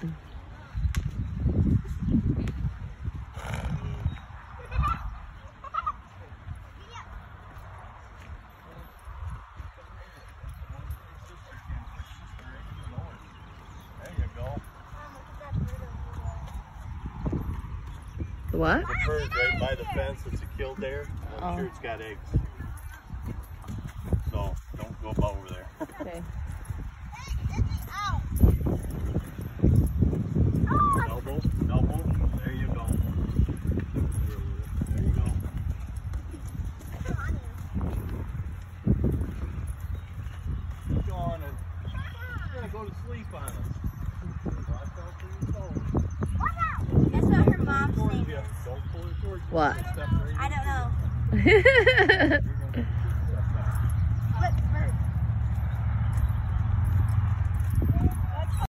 There you go. What? The bird's right by the fence. It's a killdeer. I'm Oh. sure it's got eggs. Keep going and you're gonna go to sleep on us. Watch out for your toes. That's what her mom's name is. Don't pull her towards you. What? I don't know. into it. You're